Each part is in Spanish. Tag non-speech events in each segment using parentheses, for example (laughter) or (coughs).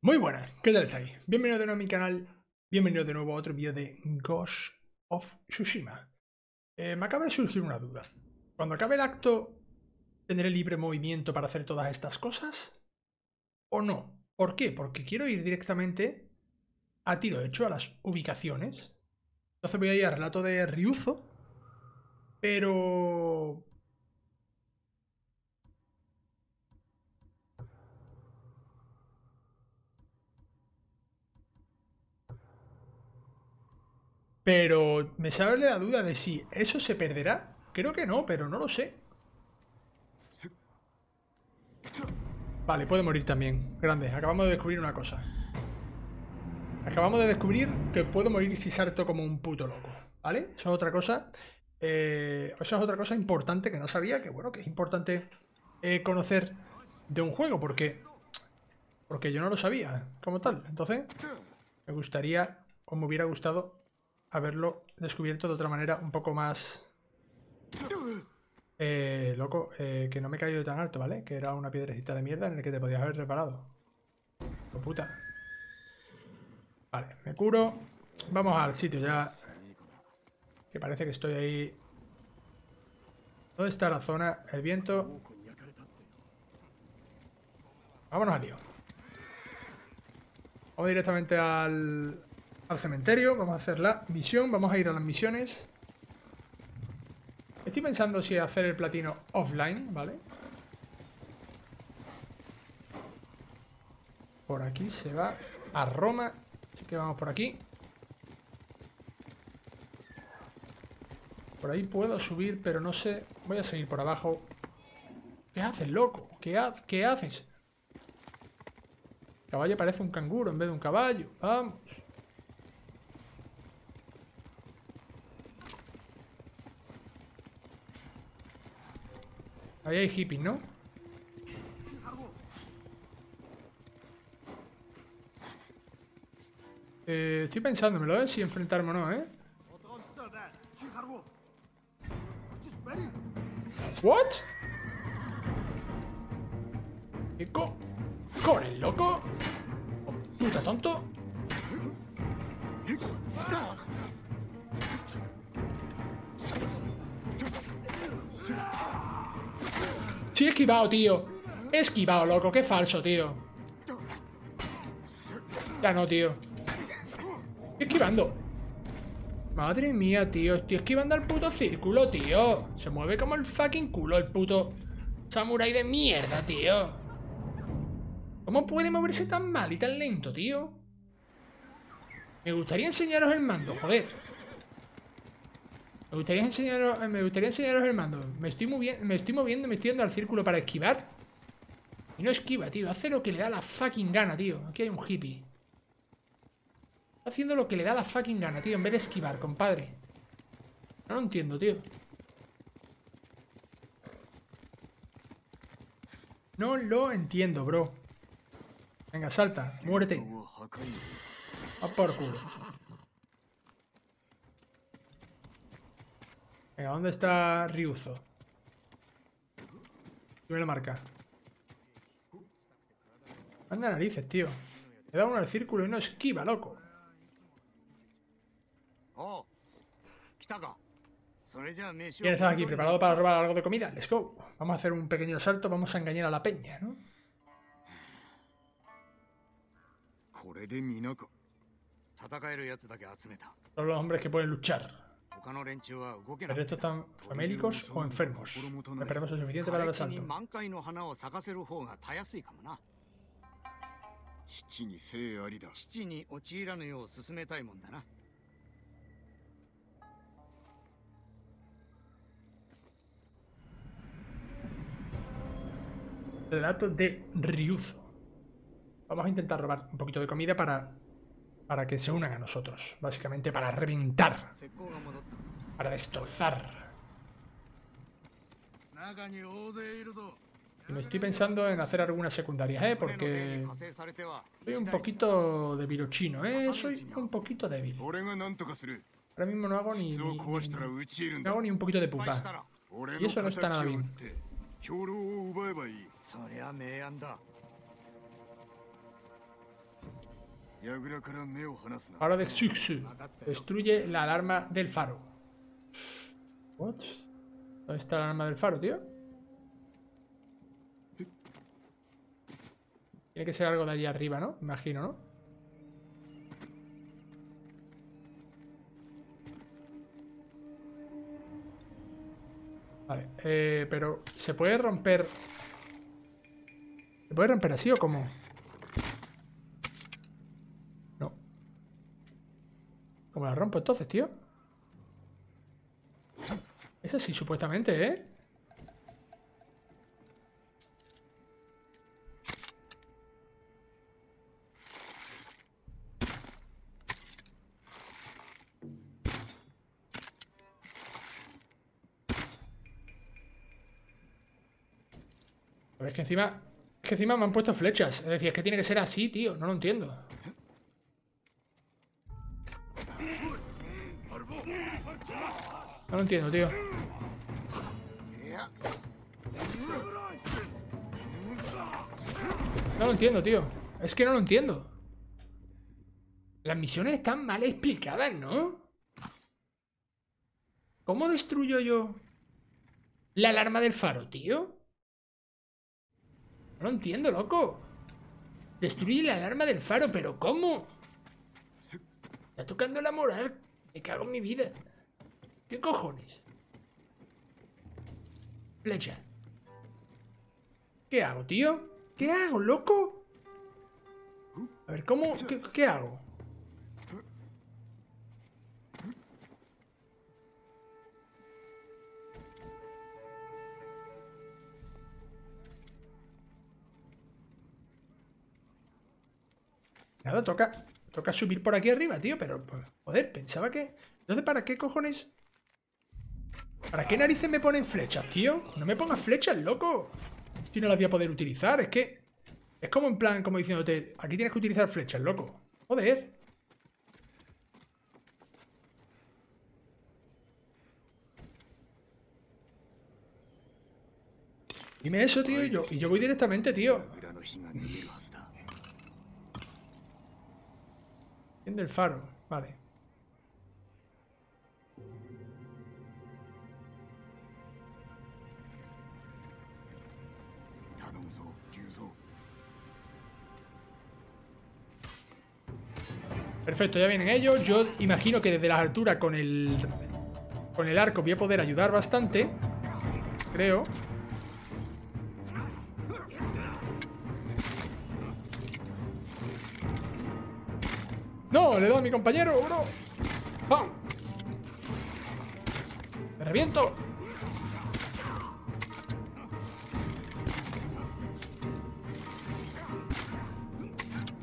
Muy buenas, ¿qué tal estáis? Bienvenido de nuevo a mi canal, bienvenido de nuevo a otro vídeo de Ghost of Tsushima. Eh, me acaba de surgir una duda. Cuando acabe el acto, ¿tendré libre movimiento para hacer todas estas cosas? ¿O no? ¿Por qué? Porque quiero ir directamente a tiro hecho a las ubicaciones. Entonces voy a ir al relato de Ryuzo, pero Pero me sale la duda de si eso se perderá. Creo que no, pero no lo sé. Vale, puede morir también. Grande, acabamos de descubrir una cosa. Acabamos de descubrir que puedo morir si salto como un puto loco. ¿Vale? Eso es otra cosa. Eh, eso es otra cosa importante que no sabía. Que bueno, que es importante eh, conocer de un juego. Porque, porque yo no lo sabía como tal. Entonces, me gustaría, o me hubiera gustado haberlo descubierto de otra manera un poco más... Eh, loco, eh, que no me he caído tan alto, ¿vale? Que era una piedrecita de mierda en el que te podías haber reparado. Oh, puta. Vale, me curo. Vamos al sitio ya. Que parece que estoy ahí. ¿Dónde está la zona? El viento. Vámonos al lío. Vamos directamente al, al cementerio, vamos a hacer la misión, vamos a ir a las misiones. Estoy pensando si hacer el platino offline, ¿vale? Por aquí se va a Roma, así que vamos por aquí. Por ahí puedo subir, pero no sé... Voy a seguir por abajo. ¿Qué haces, loco? ¿Qué, ¿Qué haces? El caballo parece un canguro en vez de un caballo. Vamos. Ahí hay hippies, ¿no? Eh, estoy pensándomelo, ¿eh? Si enfrentarme o no, ¿eh? ¿What? ¿Qué co... el loco? ¿Puta tonto? Sí, he esquivado, tío. He esquivado, loco. Qué falso, tío. Ya no, tío. Estoy esquivando. Madre mía, tío. Estoy esquivando al puto círculo, tío. Se mueve como el fucking culo el puto samurai de mierda, tío. ¿Cómo puede moverse tan mal y tan lento, tío? Me gustaría enseñaros el mando, joder. Me gustaría enseñaros, me gustaría enseñaros el mando. Me estoy, moviendo, me estoy moviendo, me estoy dando al círculo para esquivar. Y no esquiva, tío. Hace lo que le da la fucking gana, tío. Aquí hay un hippie. Haciendo lo que le da la fucking gana, tío. En vez de esquivar, compadre. No lo entiendo, tío. No lo entiendo, bro. Venga, salta. Muérete. A por culo. Venga, ¿dónde está Ryuzo? me lo marca? Anda narices, tío. Le da uno al círculo y no esquiva, loco. ¿Quién está aquí? ¿Preparado para robar algo de comida? Let's go. Vamos a hacer un pequeño salto, vamos a engañar a la peña, ¿no? Son los hombres que pueden luchar. El resto están famélicos o enfermos. Preparemos lo suficiente para el asalto. Relato de Ryuzo. Vamos a intentar robar un poquito de comida para para que se unan a nosotros. Básicamente para reventar. Para destrozar. Y me estoy pensando en hacer algunas secundarias, ¿eh? Porque soy un poquito de virochino, ¿eh? Soy un poquito débil. Ahora mismo no hago ni, ni, no hago ni un poquito de pupa. Y eso no está nada bien. Faro de Tsuxu. Destruye la alarma del faro. ¿Dónde está la alarma del faro, tío? Tiene que ser algo de allí arriba, ¿no? Imagino, ¿no? Vale, eh, pero ¿se puede romper? ¿Se puede romper así o cómo? ¿Cómo la rompo entonces, tío? Es así, supuestamente, ¿eh? Ver, es que encima... Es que encima me han puesto flechas. Es decir, es que tiene que ser así, tío. No lo entiendo. No lo entiendo, tío. No lo entiendo, tío. Es que no lo entiendo. Las misiones están mal explicadas, ¿no? ¿Cómo destruyo yo la alarma del faro, tío? No lo entiendo, loco. Destruye la alarma del faro, pero ¿cómo? Está tocando la moral. Me cago en mi vida. ¿Qué cojones? Flecha. ¿Qué hago, tío? ¿Qué hago, loco? A ver, ¿cómo? ¿Qué, hago? Nada, toca, toca subir por aquí arriba, tío, pero, joder, pensaba que... Entonces, ¿para qué cojones? ¿Para qué narices me ponen flechas, tío? No me pongas flechas, loco. Si no las voy a poder utilizar, es que... Es como en plan, como diciéndote, aquí tienes que utilizar flechas, loco. Joder. Dime eso, tío, y yo, y yo voy directamente, tío. Enciende el faro, vale. Perfecto, ya vienen ellos. Yo imagino que desde las alturas con el... Con el arco voy a poder ayudar bastante. Creo. ¡No! Le dado a mi compañero, bro. ¡Pam! ¡Me reviento!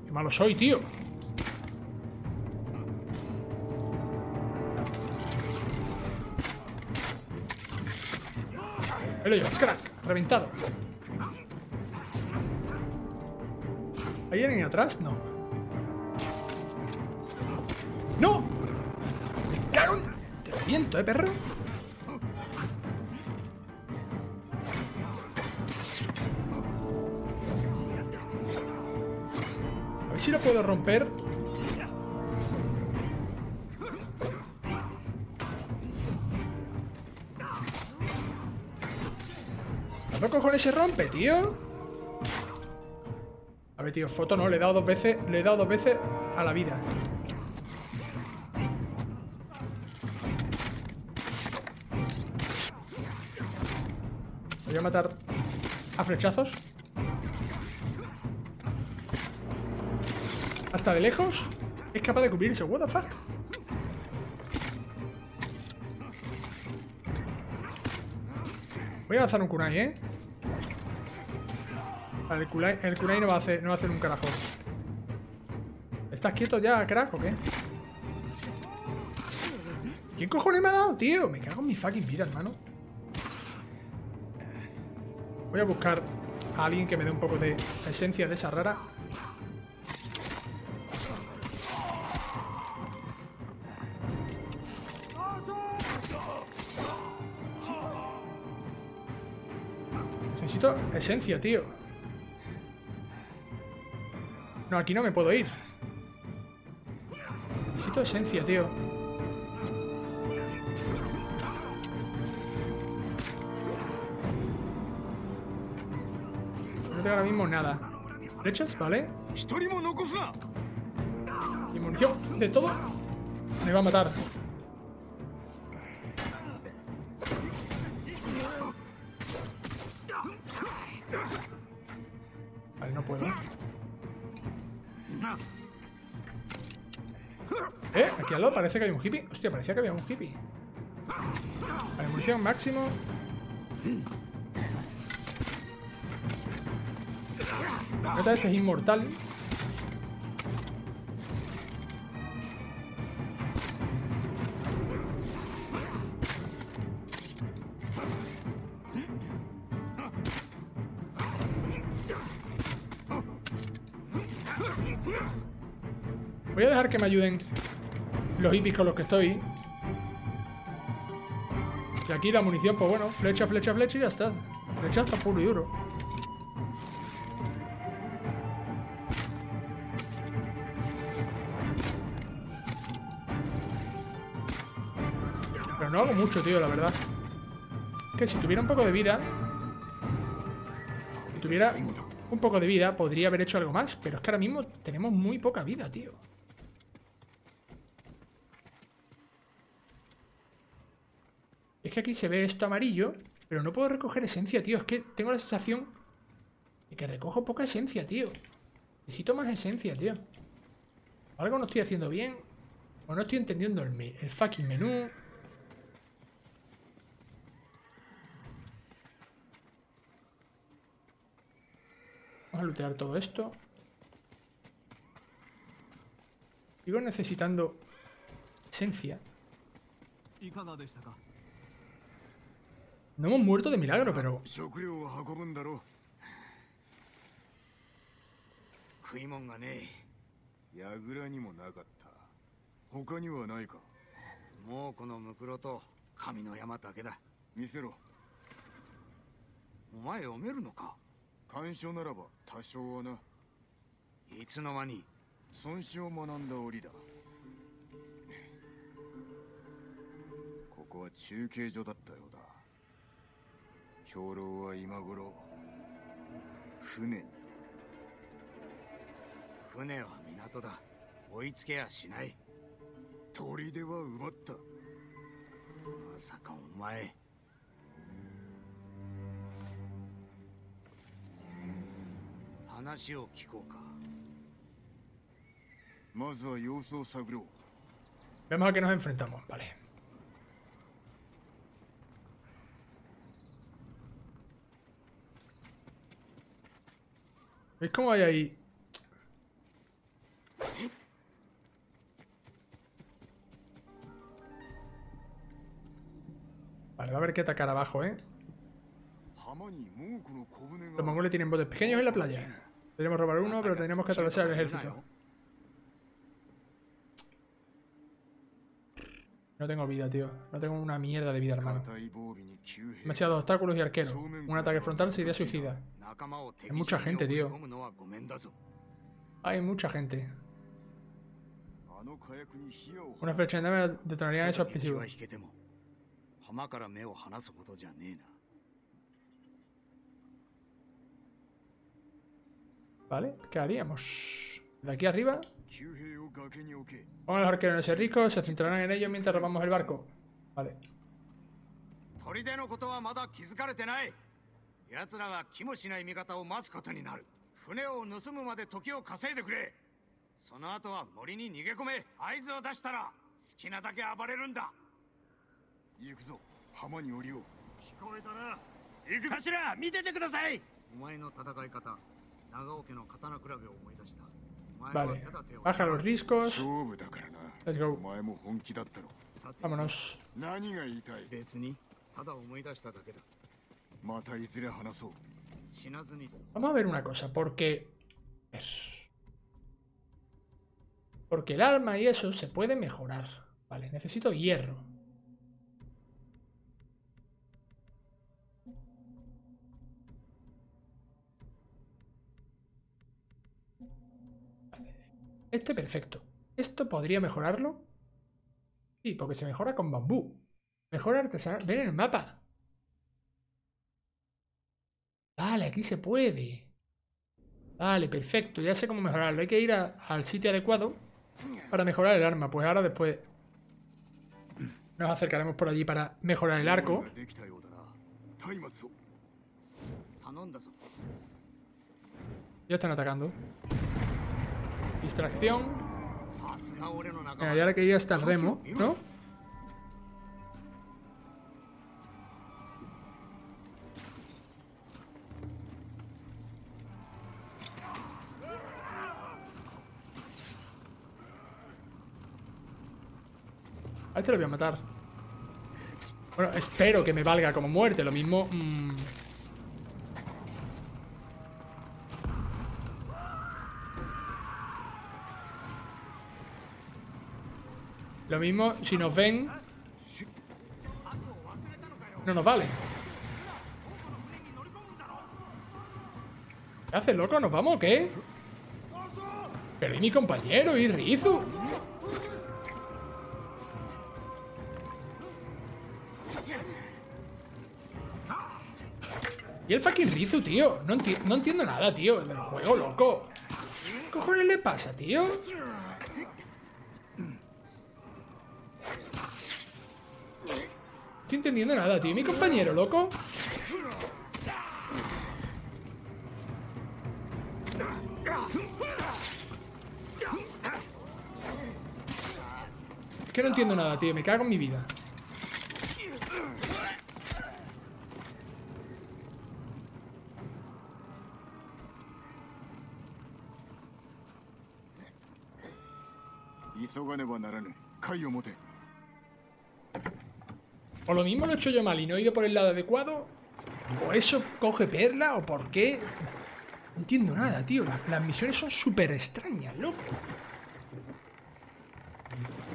¡Qué malo soy, tío! Ahí lo llevas, crack. Reventado. ¿Hay alguien atrás? No. ¡No! ¡Me cago en... Te reviento, ¿eh, perro? A ver si lo puedo romper. ¿Cuándo cojones se rompe, tío? A ver, tío, foto no, le he dado dos veces, le he dado dos veces a la vida. Matar a flechazos. Hasta de lejos es capaz de cubrirse. What the fuck? Voy a lanzar un kunai, ¿eh? Vale, el kunai, el kunai no, va a hacer, no va a hacer un carajo. ¿Estás quieto ya, crack, o qué? ¿Quién cojones me ha dado, tío? Me cago en mi fucking vida, hermano. Voy a buscar a alguien que me dé un poco de esencia de esa rara. Necesito esencia, tío. No, aquí no me puedo ir. Necesito esencia, tío. Ahora mismo nada. Flechas, ¿vale? Y munición, de todo. Me va a matar. Vale, no puedo. Eh, aquí al lado parece que hay un hippie. Hostia, parecía que había un hippie. Vale, munición máximo. Nota, este es inmortal. Voy a dejar que me ayuden los hippies con los que estoy. Y aquí la munición, pues bueno, flecha, flecha, flecha y ya está. Flechazo puro y duro. Hago mucho, tío, la verdad. Que si tuviera un poco de vida... Si tuviera un poco de vida, podría haber hecho algo más. Pero es que ahora mismo tenemos muy poca vida, tío. Es que aquí se ve esto amarillo, pero no puedo recoger esencia, tío. Es que tengo la sensación de que recojo poca esencia, tío. Necesito más esencia, tío. Algo no estoy haciendo bien. O no estoy entendiendo el, el fucking menú. Vamos a lootear todo esto. Sigo necesitando esencia. No hemos muerto de milagro, pero... 干渉ならば多少はな。いつの間に？孫子を学んだ折だ。ここは中継所だったようだ。兵糧は今頃船に。船は港だ。追いつけやしない。砦は奪った。まさかお前 話を聞こうかまずは様子を探ろう Vemos a qué nos enfrentamos, vale. ¿Veis cómo hay ahí? Vale, va a haber que atacar abajo, ¿eh? 浜に猛虎の小舟 Los が mongoles tienen botes pequeños en la playa. Podríamos robar uno, pero tenemos que atravesar el ejército. No tengo vida, tío. No tengo una mierda de vida, hermano. Demasiados obstáculos y arquero. Un ataque frontal sería suicida. Hay mucha gente, tío. Hay mucha gente. Una flecha en detonaría esos explosivos. ¿Vale? ¿Qué haríamos? De aquí arriba? Pongan los arqueros en ese rico, se centrarán en ellos mientras robamos el barco. Vale. 砦のことはまだ気づかれてない奴らが気もしない味方を待つことになる船を盗むまで時を稼いでくれその後は森に逃げ込め合図を出したら好きなだけ暴れるんだ行くぞ浜に降りよう聞こえたな行く頭見ててくださいお前の戦い方 長尾家の刀比べを思い出したお前は Vale. 手立てを Baja los riscos. 勝負だからな Let's go. お前も本気だったろさて Vámonos. 何が言いたい別にただ思い出しただけだまたいずれ話そう死なずに Vamos a ver una cosa, porque... a ver. Porque el arma y eso se puede mejorar. Vale, necesito hierro. Este perfecto. Esto podría mejorarlo. Sí, porque se mejora con bambú. Mejor artesanal. Ven en el mapa. Vale, aquí se puede. Vale, perfecto. Ya sé cómo mejorarlo. Hay que ir al sitio adecuado para mejorar el arma. Pues ahora después nos acercaremos por allí para mejorar el arco. Ya están atacando. Distracción. Venga, y ahora que ir hasta el remo, ¿no? A este lo voy a matar. Bueno, espero que me valga como muerte. Lo mismo... Mmm... Lo mismo, si nos ven... No nos vale. ¿Qué haces, loco? ¿Nos vamos o qué? Pero ¿y mi compañero? ¿Y Rizu? ¿Y el fucking Rizu, tío? No, no entiendo nada, tío, del juego, loco. ¿Qué cojones le pasa, tío? Entendiendo nada, tío. ¿Mi compañero, loco? Es que no entiendo nada, tío. Me cago en mi vida. Lo mismo lo he hecho yo mal y no he ido por el lado adecuado. O eso coge perla, o por qué. No entiendo nada, tío. Las, misiones son súper extrañas, loco.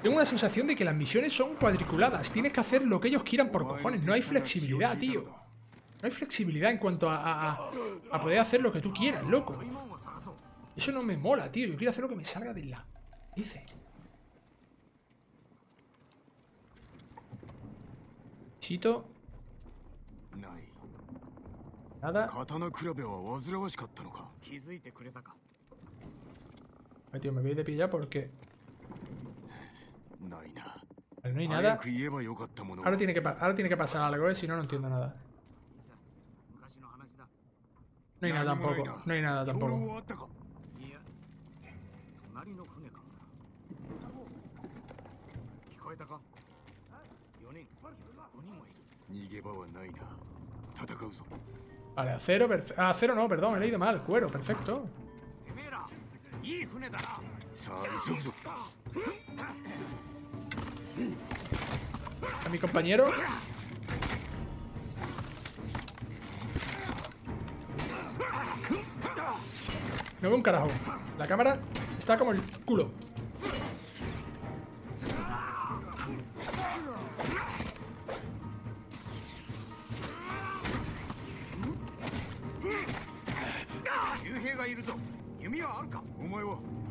Tengo una sensación de que las misiones son cuadriculadas. Tienes que hacer lo que ellos quieran por cojones. No hay flexibilidad, tío. No hay flexibilidad en cuanto a, a, poder hacer lo que tú quieras, loco. Eso no me mola, tío. Yo quiero hacer lo que me salga de la... Dice. Chito. Nada. Ay, tío, me voy de pillar porque... no hay nada. Ahora tiene que, ahora tiene que pasar algo, ¿eh? Si no, no entiendo nada. No hay nada tampoco. No hay nada tampoco. Vale, acero, ah, acero no, perdón, he leído mal. Cuero, perfecto. (laughs) A mi compañero. No veo un carajo. La cámara está como el culo.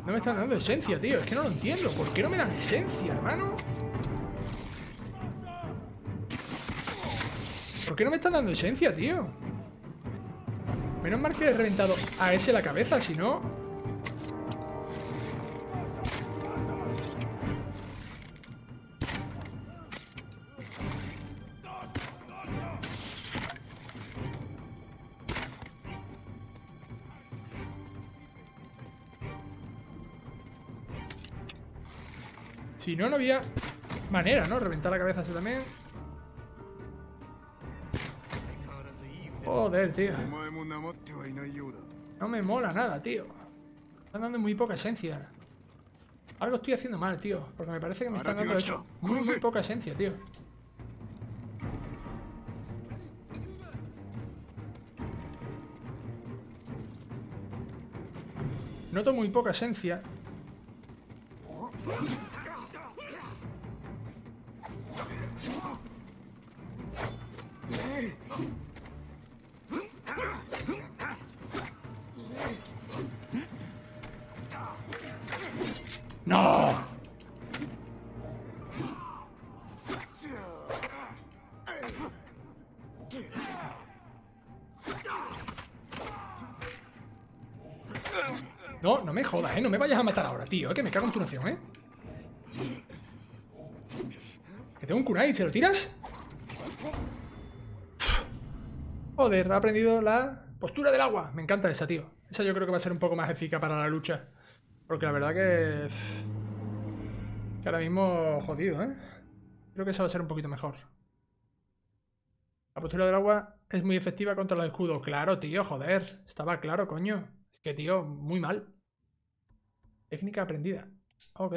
No me están dando esencia, tío. Es que no lo entiendo. ¿Por qué no me dan esencia, hermano? ¿Por qué no me están dando esencia, tío? Menos mal que he reventado a ese la cabeza, si no... Si no, no había manera, ¿no? Reventar la cabeza así también. Joder, tío. No me mola nada, tío. Están dando muy poca esencia. Algo estoy haciendo mal, tío. Porque me parece que me están dando eso. Muy, muy poca esencia, tío. Noto muy poca esencia. ¡No! No, no me jodas, ¿eh? No me vayas a matar ahora, tío. ¿eh? Que me cago en tu nación, ¿eh? Que tengo un kunai, ¿se lo tiras? Joder, ha aprendido la postura del agua. Me encanta esa, tío. Esa yo creo que va a ser un poco más eficaz para la lucha. Porque la verdad que... Que ahora mismo jodido, ¿eh? Creo que esa va a ser un poquito mejor. La postura del agua es muy efectiva contra los escudos. Claro, tío, joder. Estaba claro, coño. Es que, tío, muy mal. Técnica aprendida. Ok.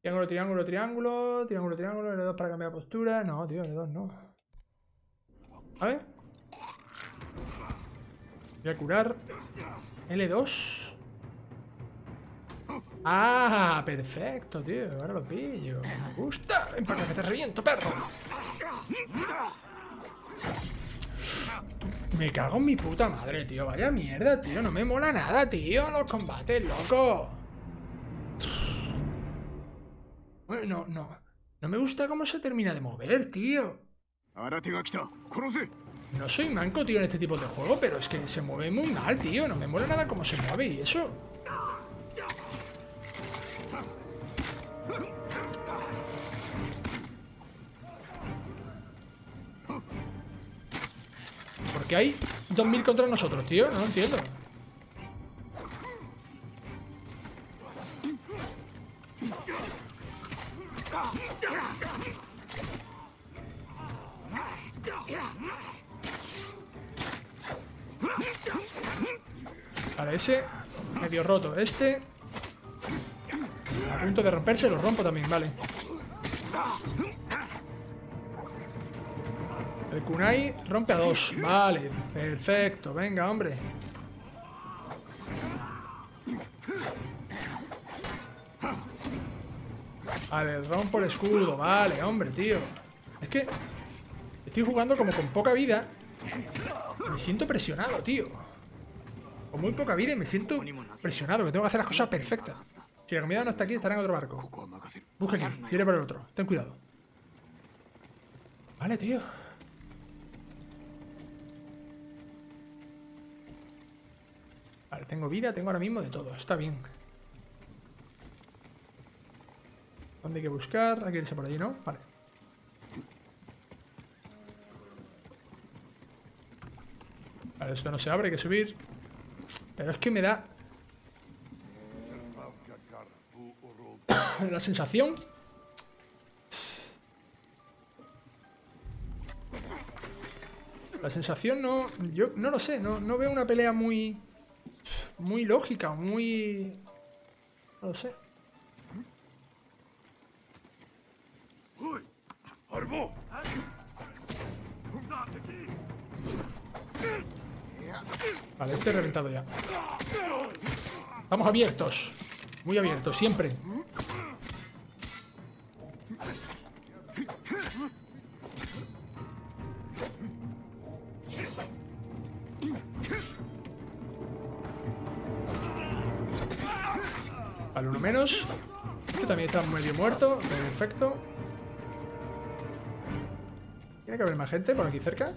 Triángulo, triángulo, triángulo. Triángulo, triángulo. L2 para cambiar postura. No, tío, L2 no. A ver. Voy a curar. L2. Ah, perfecto, tío. Ahora lo pillo. Me gusta. Ven que te reviento, perro. Me cago en mi puta madre, tío. Vaya mierda, tío. No me mola nada, tío. Los combates, loco. No, no. No me gusta cómo se termina de mover, tío. No soy manco, tío, en este tipo de juego, pero es que se mueve muy mal, tío. No me mola nada cómo se mueve y eso. Porque hay 2000 contra nosotros, tío. No lo entiendo. Ese medio roto. Este a punto de romperse, lo rompo también, vale. El kunai rompe a dos. Vale, perfecto. Venga, hombre. Vale, rompo el escudo. Vale, hombre, tío. Es que estoy jugando como con poca vida. Me siento presionado, tío. Con muy poca vida y me siento presionado, que tengo que hacer las cosas perfectas. Si la comida no está aquí, estará en otro barco. Busca aquí, viene por el otro. Ten cuidado. Vale, tío. Vale, tengo vida, tengo ahora mismo de todo. Está bien. ¿Dónde hay que buscar? Hay que irse por allí, ¿no? Vale. Vale, esto no se abre, hay que subir. Pero es que me da... (coughs) la sensación... La sensación no... Yo no lo sé, no, no veo una pelea muy... Muy lógica, muy... No lo sé. Vale, este reventado ya. Estamos abiertos. Muy abiertos, siempre. Vale, uno menos. Este también está medio muerto. Perfecto. Tiene que haber más gente por aquí cerca.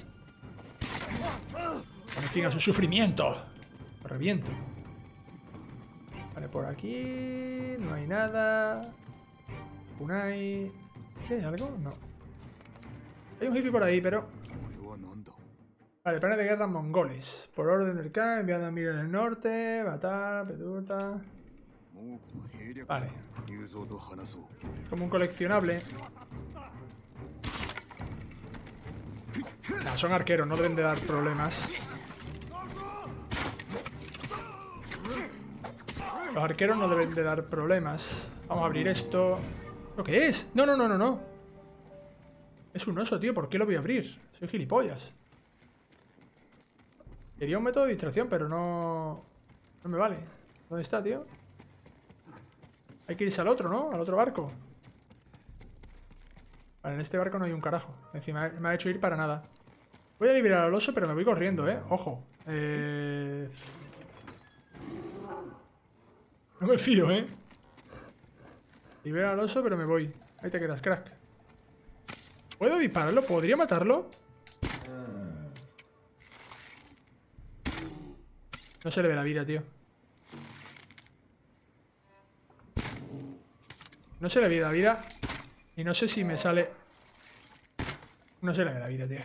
Pone fin a su sufrimiento. Lo reviento. Vale, por aquí no hay nada. Kunai. ¿Qué hay algo? No. Hay un hippie por ahí, pero... Vale, planes de guerra mongoles. Por orden del Khan, enviado a Mira del Norte, Batar, Pedurta... Vale. Como un coleccionable. Nah, son arqueros, no deben de dar problemas. Los arqueros no deben de dar problemas. Vamos a abrir esto. ¿Lo que es? No, no, no, no, no. Es un oso, tío. ¿Por qué lo voy a abrir? Soy gilipollas. Quería un método de distracción, pero no... No me vale. ¿Dónde está, tío? Hay que irse al otro, ¿no? Al otro barco. Vale, en este barco no hay un carajo. Encima me ha hecho ir para nada. Voy a liberar al oso, pero me voy corriendo, ¿eh? Ojo. Eh... No me fío, ¿eh? Libera al oso, pero me voy. Ahí te quedas, crack. ¿Puedo dispararlo? ¿Podría matarlo? No se le ve la vida, tío. No se le ve la vida. Y no sé si me sale... No se le ve la vida, tío.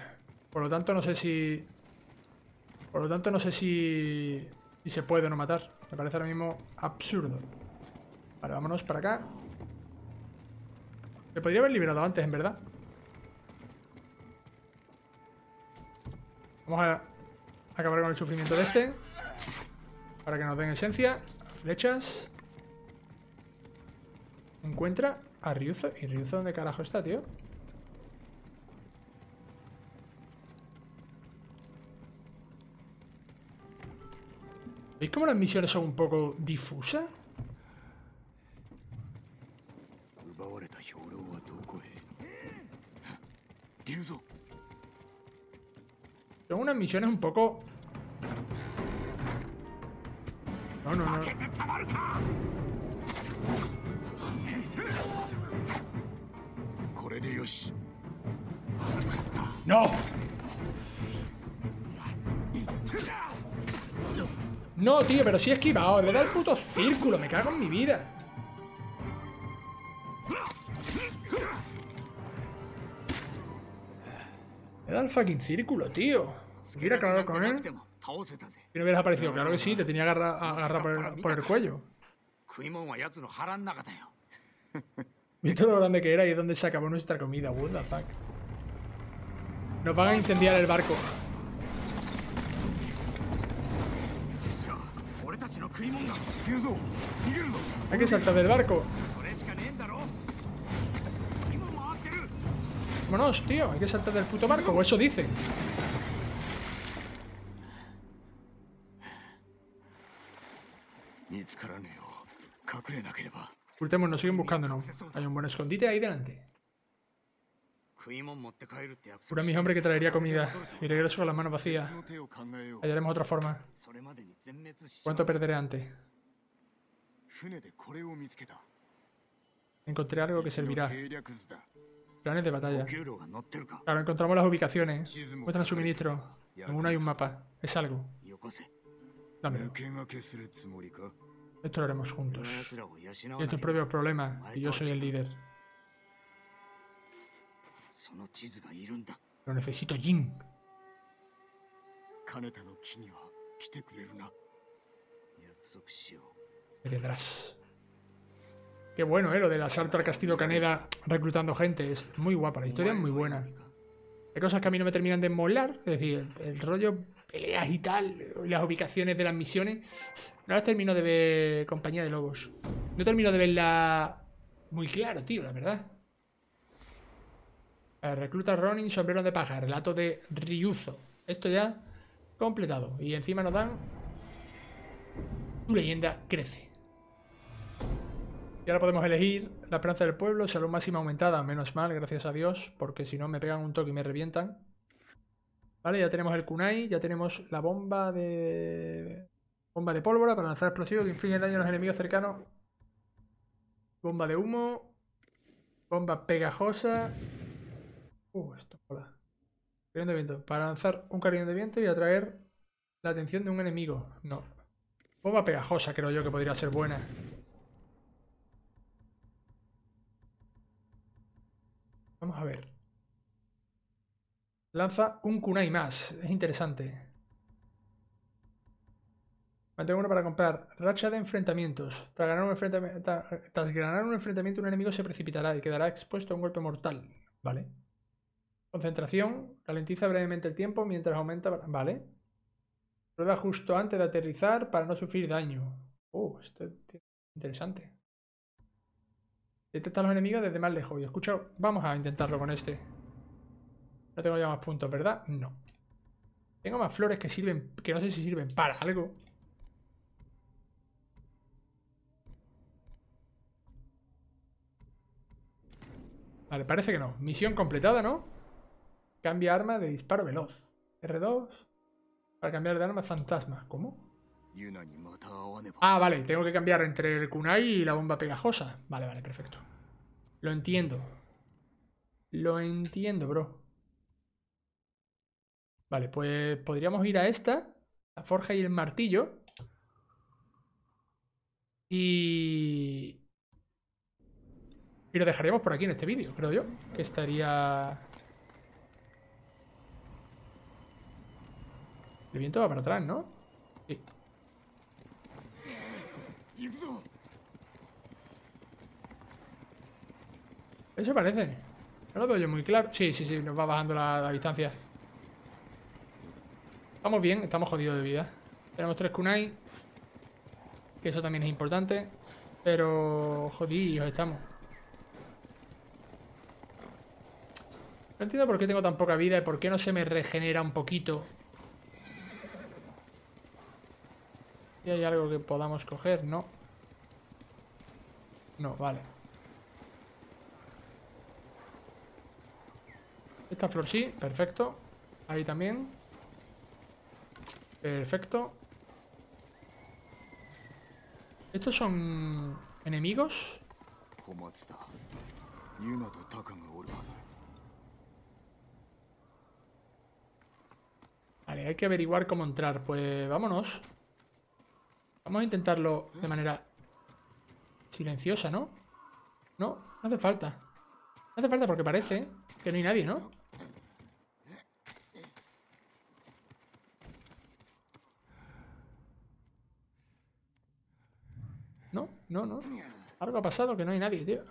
Por lo tanto, no sé si... Por lo tanto, no sé si... Si se puede no matar. Me parece ahora mismo absurdo. Vale, vámonos para acá. Me podría haber liberado antes, en verdad. Vamos a acabar con el sufrimiento de este. Para que nos den esencia. Flechas. Encuentra a Ryuzo. ¿Y Ryuzo dónde carajo está, tío? ¿Veis cómo las misiones son un poco difusas? Son unas misiones un poco... No, no, no. ¡No! No, tío, pero sí he esquivado. Le da el puto círculo. Me cago en mi vida. Le da el fucking círculo, tío. Mira, claro, con él. Si no hubieras aparecido, claro que sí. Te tenía agarrado por, el, por el cuello. Visto lo grande que era y es donde se acabó nuestra comida. What the fuck. Nos van a incendiar el barco. Hay que saltar del barco. Vámonos, tío. Hay que saltar del puto barco. O eso dicen. Ocultemos, nos siguen buscándonos. Hay un buen escondite ahí delante. Jura mis hombres que traería comida y regreso con las manos vacías. Hallaremos otra forma. ¿Cuánto perderé antes? Encontré algo que servirá. Planes de batalla. Claro, encontramos las ubicaciones. Muestran suministro. En uno hay un mapa. Es algo. Dámelo. Esto lo haremos juntos. Y tus propios problemas. Y yo soy el líder. Lo necesito, Jin. Heredarás. Qué bueno, ¿eh? Lo del asalto al castillo Caneda reclutando gente. Es muy guapa. La historia es muy buena. Hay cosas que a mí no me terminan de molar. Es decir, el, rollo peleas y tal, las ubicaciones de las misiones. No las termino de ver Compañía de Lobos. No termino de verla muy claro, tío, la verdad. Recluta Ronin, sombrero de paja, relato de Ryuzo. Esto ya completado. Y encima nos dan... Tu leyenda crece. Y ahora podemos elegir la esperanza del pueblo, salud máxima aumentada. Menos mal, gracias a Dios, porque si no me pegan un toque y me revientan. Vale, ya tenemos el kunai, ya tenemos la bomba de... Bomba de pólvora para lanzar explosivos que infligen daño a los enemigos cercanos. Bomba de humo. Bomba pegajosa. Uh, esto hola. Carillón de viento. Para lanzar un carillón de viento y atraer la atención de un enemigo. No. Bomba pegajosa creo yo que podría ser buena. Vamos a ver. Lanza un kunai más. Es interesante. Mantengo uno para comprar. Racha de enfrentamientos. Tras ganar, un enfrentamiento, tras ganar un enfrentamiento, un enemigo se precipitará y quedará expuesto a un golpe mortal. Vale. Concentración. Ralentiza brevemente el tiempo mientras aumenta... Vale. Prueba justo antes de aterrizar para no sufrir daño. Oh, esto es interesante. Detecta a los enemigos desde más lejos. Y escucha, vamos a intentarlo con este. No tengo ya más puntos, ¿verdad? No. Tengo más flores que sirven, que no sé si sirven para algo. Vale, parece que no. Misión completada, ¿no? Cambia arma de disparo veloz. R2. Para cambiar de arma fantasma. ¿Cómo? Ah, vale, tengo que cambiar entre el kunai y la bomba pegajosa. Vale, vale, perfecto. Lo entiendo. Lo entiendo, bro. Vale, pues podríamos ir a esta, la forja y el martillo. Y... Y lo dejaríamos por aquí en este vídeo, creo yo. Que estaría... El viento va para atrás, ¿no? Sí. Eso parece. No lo veo yo muy claro. Sí, sí, sí, nos va bajando la, distancia. Estamos bien, estamos jodidos de vida. Tenemos tres kunai. Que eso también es importante. Pero jodidos estamos. No entiendo por qué tengo tan poca vida y por qué no se me regenera un poquito. Aquí hay algo que podamos coger, ¿no? No, vale. Esta flor sí, perfecto. Ahí también. Perfecto. ¿Estos son enemigos? Vale, hay que averiguar cómo entrar. Pues vámonos. Vamos a intentarlo de manera silenciosa, ¿no? No, no hace falta. No hace falta porque parece que no hay nadie, ¿no? No, no, no. Algo ha pasado que no hay nadie, tío. No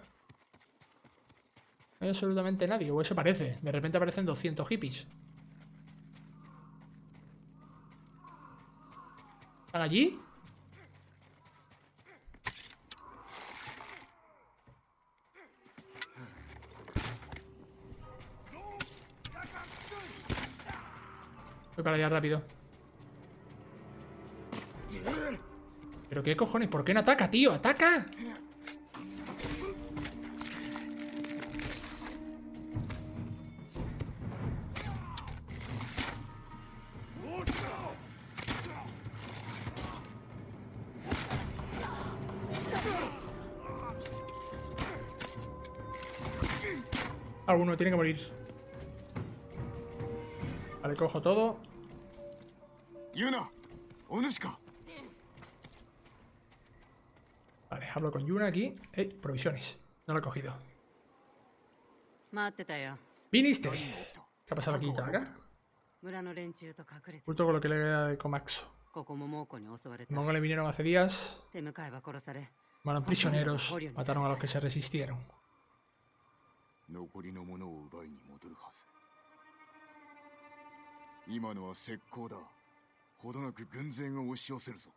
hay absolutamente nadie. O eso parece. De repente aparecen 200 hippies. ¿Están allí? Para allá rápido. ¿Pero qué cojones? ¿Por qué no ataca, tío? ¡Ataca! Alguno tiene que morir. Vale, cojo todo. Yuna, Onushka. Vale, hablo con Yuna aquí. ¡Ey! Provisiones. No lo he cogido. Viniste. ¿Qué ha pasado aquí, Tanaka? Junto con lo que le queda de Comaxo. Mongo le vinieron hace días. Fueron prisioneros. Mataron a los que se resistieron. ほどなく軍勢が押し寄せるぞ。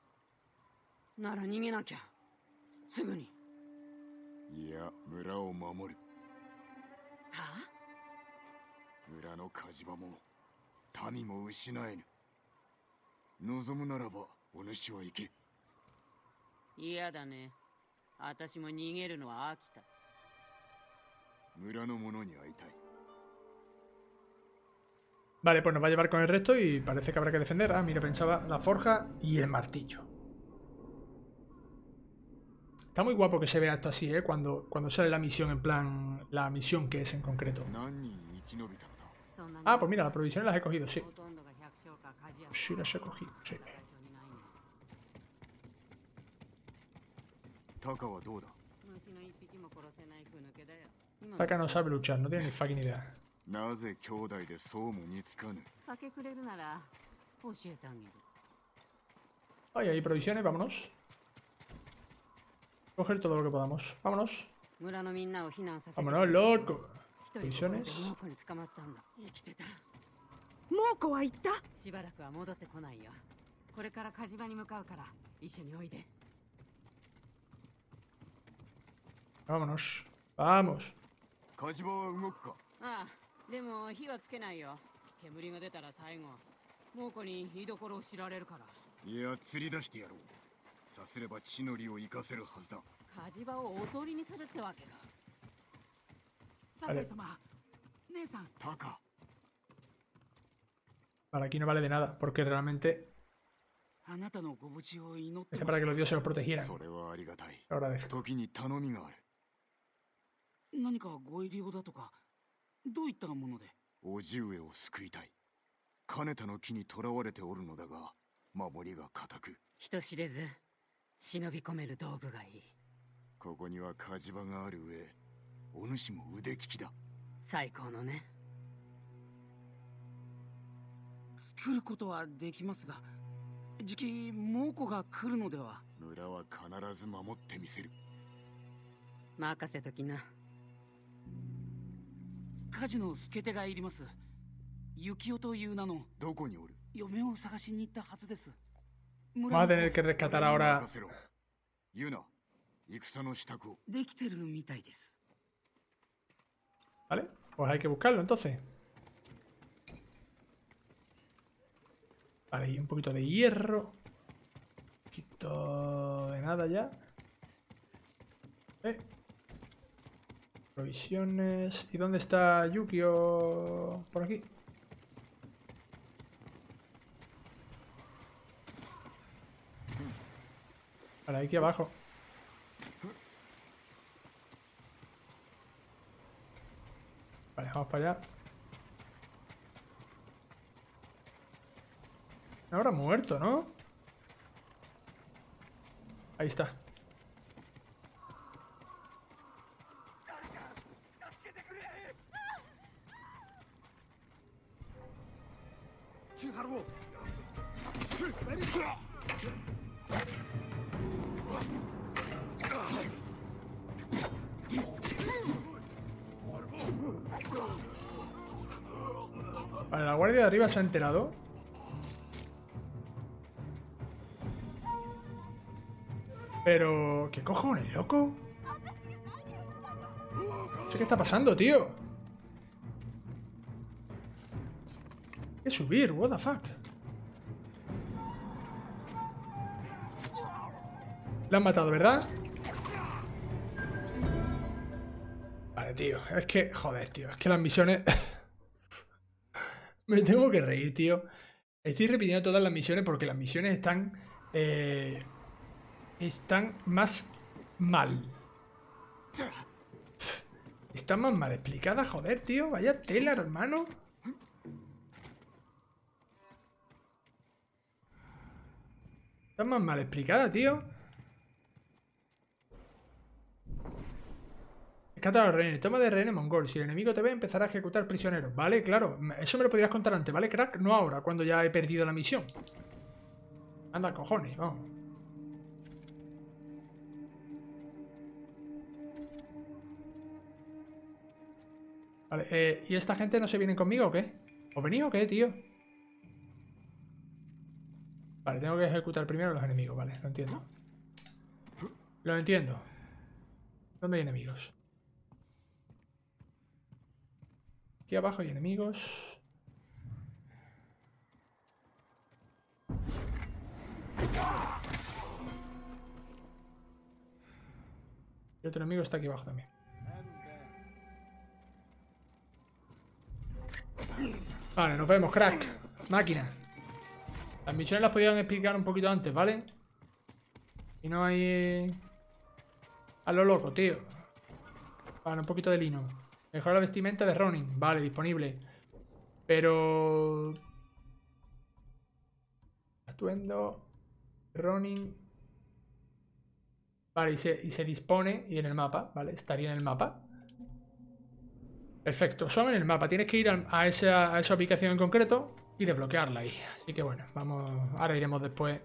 なら逃げなきゃ。すぐに。いや村を守る。は村の火事場も民も失えぬ。望むならばお主は行け。あ嫌だね。私も逃げるのは飽きた。村の者に会いたい Vale, pues nos va a llevar con el resto y parece que habrá que defender. Ah, mira, pensaba la forja y el martillo. Está muy guapo que se vea esto así, ¿eh? Cuando, cuando sale la misión, en plan, la misión que es en concreto. Ah, pues mira, las provisiones las he cogido, sí. Sí, las he cogido, sí. Taka no sabe luchar, no tiene ni fucking idea. なぜ兄弟でそうも似つかぬ？酒くれるなら教えてあげる Ay, hay provisiones, vámonos. Coger todo lo que podamos. Vámonos. 村のみんなを避難させて Vámonos, loco. Provisiones 猛虎に捕まったんだ生きてた猛虎は言った？しばらくは戻ってこないよこれから火事場に向かうから一緒においで Vámonos. Vamos. 火事場は動くか？ああでも火はつけないよ。煙が出たら最後。猛虎に居所を知られるから。いや釣り出してやろう。さすれば地の利を生かせるはずだ。火事場をおとりにするってわけか。酒井様。姉さん。タカ。Para aquí no vale de nada, porque realmente あなたのご無事を祈って es ま para す que los dioses los protegieran. それはありがたい。Lo agradezco. どういったもので？叔父上を救いたい。金田の木に囚われておるのだが守りが固く。人知れず忍び込める道具がいい。ここには火事場がある上お主も腕利きだ。最高のね。作ることはできますがじき猛虎が来るのでは？村は必ず守ってみせる。任せときな火事の助手がいります幸男という名のどこにおる嫁を探しに行ったはずです Vamos a tener que rescatar ahora. 任せろユナ戦の支度をできてるみたいです ¿Vale? Pues hay que buscarlo entonces. Vale, y un poquito de hierro. Un poquito de nada ya. Eh. Provisiones. ¿Y dónde está Yukio? Por aquí. Vale, aquí abajo. Vale, vamos para allá. Ahora muerto, ¿no? Ahí está. La guardia de arriba se ha enterado. Pero... ¿Qué cojones, loco? Qué está pasando, tío. Subir, what the fuck. La han matado, ¿verdad? Vale, tío. Es que... Joder, tío. Es que las misiones... (laughs) Me tengo que reír, tío. Estoy repitiendo todas las misiones porque las misiones están... eh, están más mal. Están más mal explicadas, joder, tío. Vaya tela, hermano. Están más mal explicadas, tío. Rescata a los rehenes. Toma de rehenes mongol. Si el enemigo te ve, empezará a ejecutar prisioneros. Vale, claro. Eso me lo podrías contar antes, ¿vale, crack? No ahora, cuando ya he perdido la misión. Anda, cojones, vamos. Vale, eh, ¿y esta gente no se viene conmigo o qué? ¿O venís o qué, tío? Vale, tengo que ejecutar primero los enemigos, vale, lo entiendo. Lo entiendo. ¿Dónde hay enemigos? Aquí abajo hay enemigos. Y otro enemigo está aquí abajo también. Vale, nos vemos, crack. Máquina. Las misiones las podían explicar un poquito antes, ¿vale? Y no hay... eh, A lo loco, tío. Vale, un poquito de lino. Mejora la vestimenta de Ronin. Vale, disponible. Pero... Atuendo. Ronin. Vale, y se, dispone. Y en el mapa, ¿vale? Estaría en el mapa. Perfecto, son en el mapa. Tienes que ir a esa, a esa ubicación en concreto y desbloquearla ahí. Así que bueno, vamos. Ahora iremos después.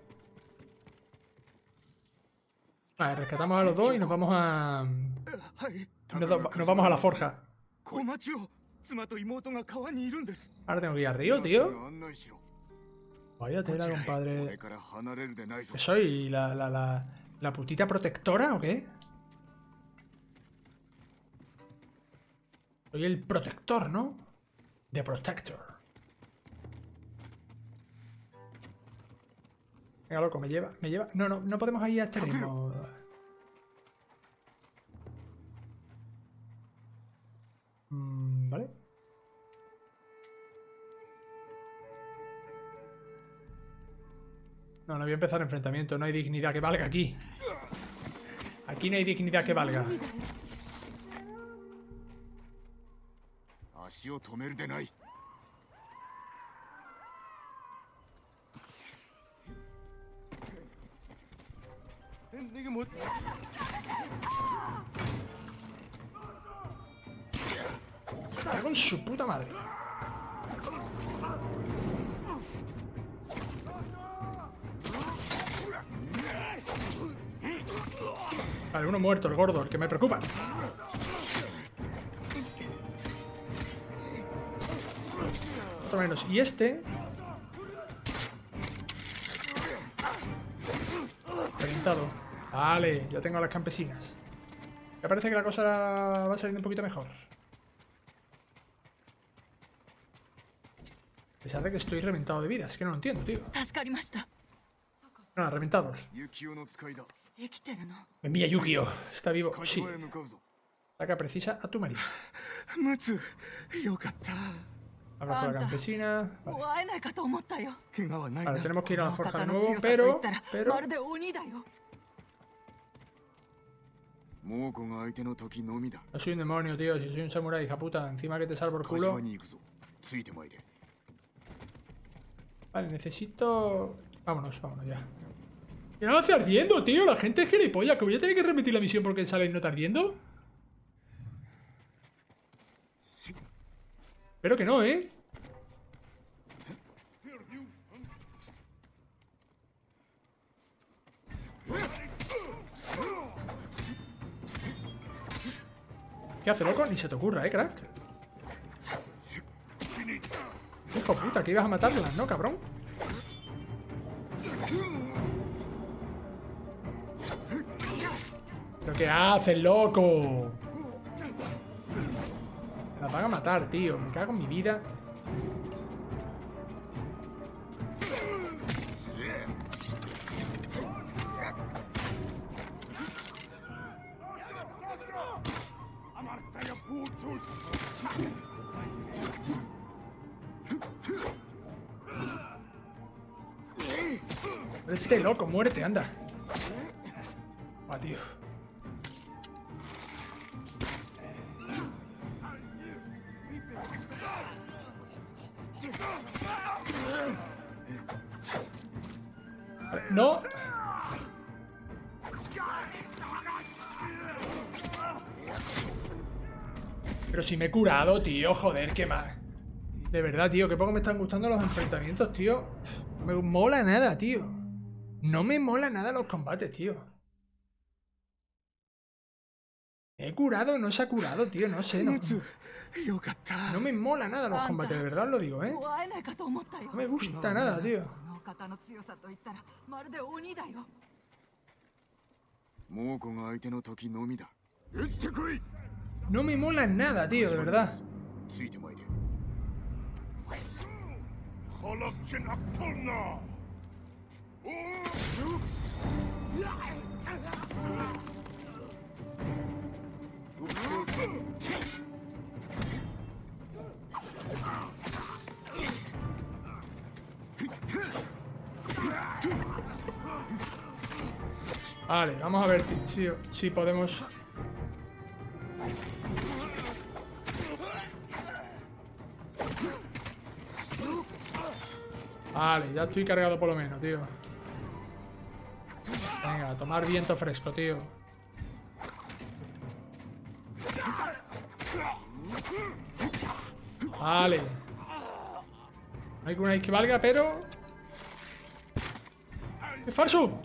A ver, rescatamos a los dos y nos vamos a. Nos, vamos a la forja. Ahora tengo que ir a Río, tío. Vaya tela, compadre. ¿Soy la, la, la, la putita protectora o qué? Soy el protector, ¿no? The Protector. Venga, loco, me lleva, me lleva. No, no, no podemos ir a este ritmo. Mm, vale. No, no voy a empezar el enfrentamiento. No hay dignidad que valga aquí. Aquí no hay dignidad que valga. Cago en su puta madre. Vale, uno muerto, el gordo, el que me preocupa. Otro menos. Y este... Vale, ya tengo a las campesinas. Me parece que la cosa va saliendo un poquito mejor. A pesar de que estoy reventado de vida, es que no lo entiendo, tío. No, reventados. Envía Yukio, está vivo. Sí. Saca precisa a tu marido. Habla con la campesina. Vale. Ahora tenemos que ir a la forja de nuevo, pero. Pero. No soy un demonio, tío. Yo soy un samurai hija puta. Encima que te salvo el culo. Vale, necesito... Vámonos, vámonos ya. ¿Y no hace ardiendo, tío? La gente es gilipollas. Que voy a tener que repetir la misión porque sale y no está ardiendo. Espero que no, ¿eh? ¿Qué hace, loco? Ni se te ocurra, ¿eh, crack? Hijo puta, que ibas a matarlas, ¿no, cabrón? ¿Pero qué haces, loco? Las van a matar, tío. Me cago en mi vida. Este loco, muérete, anda. Ah, tío. No. Pero si me he curado, tío. Joder, qué mal. De verdad, tío. Qué poco me están gustando los enfrentamientos, tío. No me mola nada, tío. No me mola nada los combates, tío. he curado? ¿No se ha curado, tío? No sé, no, no me mola nada los combates, de verdad lo digo, ¿eh? No me gusta nada, tío. 方の強さと言ったらまるで鬼だよ。猛虎が相手の時のみだ。撃ってこい！No me mola nada, tío, de verdad. Vale, vamos a ver si, podemos... Vale, ya estoy cargado por lo menos, tío. Venga, tomar viento fresco, tío. Vale. No hay una que valga, pero... ¡Es falso!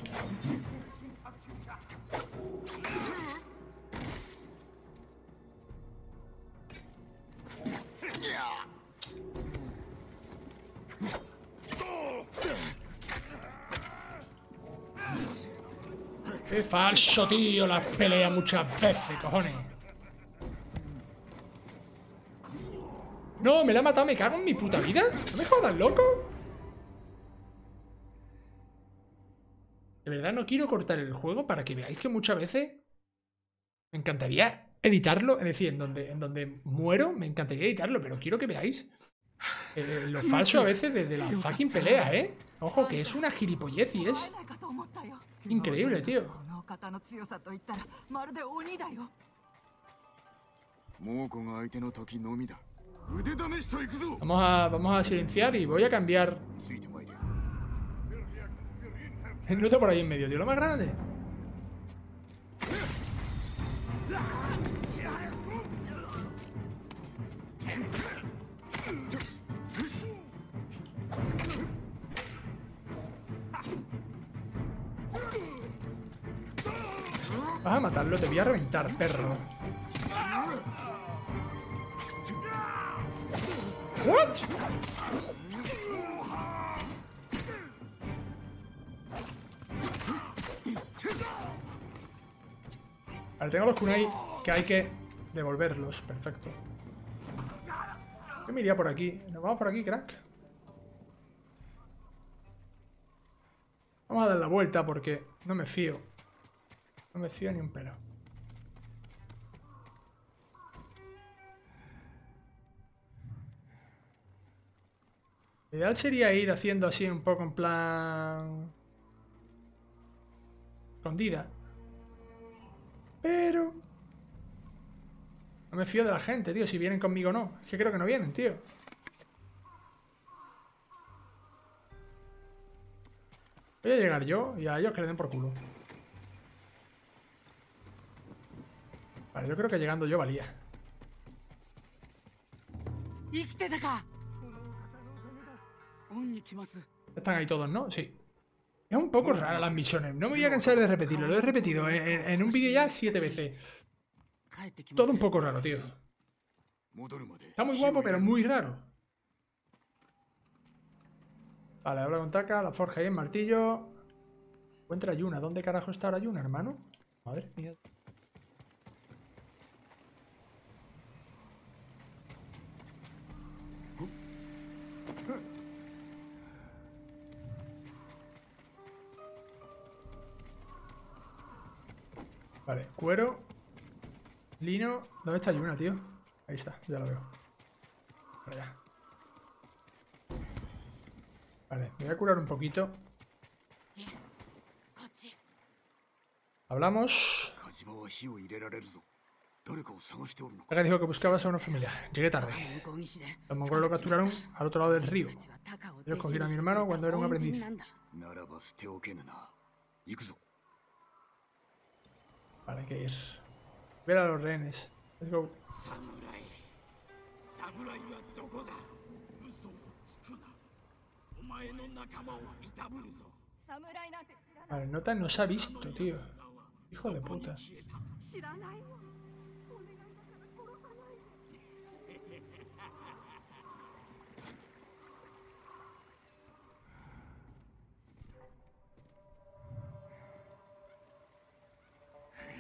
¡Qué falso, tío! Las pelea muchas veces, cojones. No, me la ha matado, me cago en mi puta vida. ¿No me jodas, loco? De verdad no quiero cortar el juego para que veáis que muchas veces me encantaría editarlo, es decir, en donde, en donde muero, me encantaría editarlo, pero quiero que veáis eh, eh, lo falso a veces desde la fucking pelea, ¿eh? Ojo, que es una gilipollez y es... Increíble, tío. Vamos a, vamos silenciar y voy a cambiar... No está por ahí en medio, tío. Lo más grande. Vas a matarlo, te voy a reventar, perro. What? Vale, tengo los kunai que hay que devolverlos. Perfecto. Yo me iría por aquí. Nos vamos por aquí, crack. Vamos a dar la vuelta porque no me fío. No me fío ni un pelo. Lo ideal sería ir haciendo así un poco en plan... Escondida. Pero... No me fío de la gente, tío, si vienen conmigo o no. Es que creo que no vienen, tío. Voy a llegar yo y a ellos que le den por culo. Vale, yo creo que llegando yo valía. Están ahí todos, ¿no? Sí. Es un poco rara las misiones. No me voy a cansar de repetirlo. Lo he repetido en, un vídeo ya siete veces. Todo un poco raro, tío. Está muy guapo, pero muy raro. Vale, habla con Taka, la forja y el martillo. Encuentra Yuna. ¿Dónde carajo está ahora Yuna, hermano? Madre mía. Vale, cuero. Lino. ¿Dónde está Yuna, tío? Ahí está, ya lo veo. Vale, ya. Vale, me voy a curar un poquito. Hablamos. Ahora dijo que buscabas a una familia. Llegué tarde. Los mongoles lo capturaron al otro lado del río. Ellos cogieron a mi hermano cuando era un aprendiz. Para que ir. Ver a los rehenes. Let's go. No se ha visto, tío. Hijo de puta.